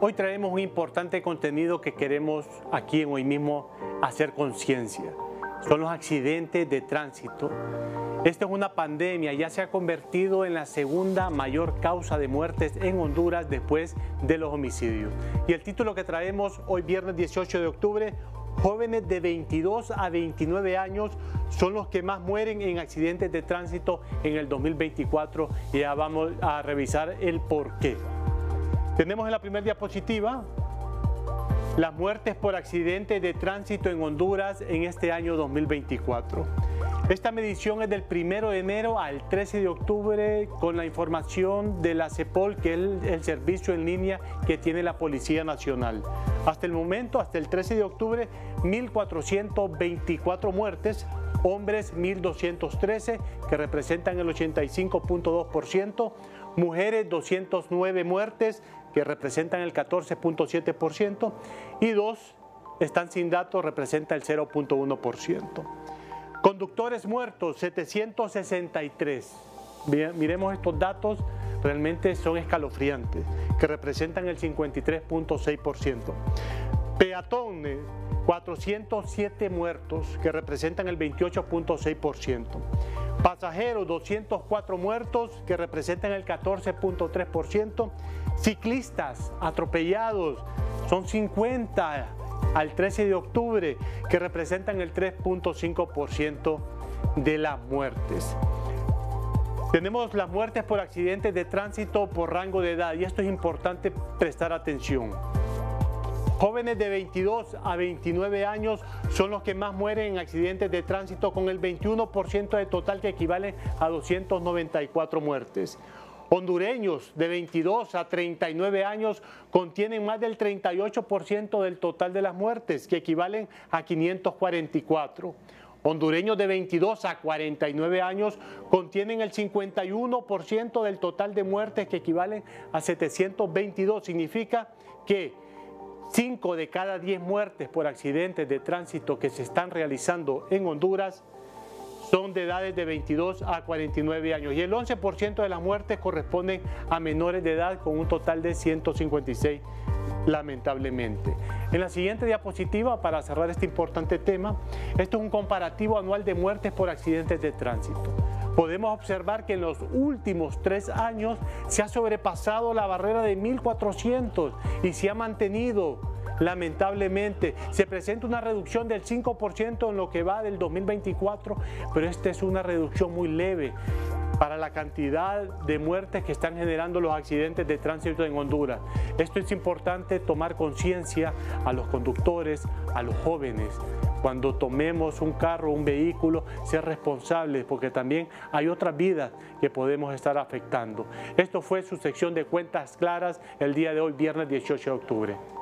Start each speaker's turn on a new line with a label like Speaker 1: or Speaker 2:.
Speaker 1: Hoy traemos un importante contenido que queremos aquí en hoy mismo hacer conciencia. Son los accidentes de tránsito. Esta es una pandemia, ya se ha convertido en la segunda mayor causa de muertes en Honduras después de los homicidios. Y el título que traemos hoy viernes 18 de octubre, Jóvenes de 22 a 29 años son los que más mueren en accidentes de tránsito en el 2024 y ya vamos a revisar el por qué. Tenemos en la primera diapositiva las muertes por accidentes de tránsito en Honduras en este año 2024. Esta medición es del 1 de enero al 13 de octubre con la información de la CEPOL, que es el, servicio en línea que tiene la Policía Nacional. Hasta el momento, hasta el 13 de octubre, 1.424 muertes, hombres 1.213, que representan el 85.2%, mujeres 209 muertes, que representan el 14.7%, y dos están sin datos, representa el 0.1%. Conductores muertos, 763. Miremos estos datos, realmente son escalofriantes, que representan el 53.6%. Peatones, 407 muertos, que representan el 28.6%. Pasajeros, 204 muertos, que representan el 14.3%. Ciclistas atropellados, son 50 al 13 de octubre, que representan el 3.5% de las muertes. Tenemos las muertes por accidentes de tránsito por rango de edad y esto es importante prestar atención. Jóvenes de 22 a 29 años son los que más mueren en accidentes de tránsito con el 21% de total que equivale a 294 muertes. Hondureños de 22 a 39 años contienen más del 38% del total de las muertes, que equivalen a 544. Hondureños de 22 a 49 años contienen el 51% del total de muertes, que equivalen a 722. Significa que 5 de cada 10 muertes por accidentes de tránsito que se están realizando en Honduras son de edades de 22 a 49 años y el 11% de las muertes corresponden a menores de edad con un total de 156 lamentablemente. En la siguiente diapositiva, para cerrar este importante tema, esto es un comparativo anual de muertes por accidentes de tránsito. Podemos observar que en los últimos tres años se ha sobrepasado la barrera de 1.400 y se ha mantenido lamentablemente. Se presenta una reducción del 5% en lo que va del 2024, pero esta es una reducción muy leve para la cantidad de muertes que están generando los accidentes de tránsito en Honduras. Esto es importante tomar conciencia a los conductores, a los jóvenes. Cuando tomemos un carro, un vehículo, ser responsables porque también hay otras vidas que podemos estar afectando. Esto fue su sección de cuentas claras el día de hoy, viernes 18 de octubre.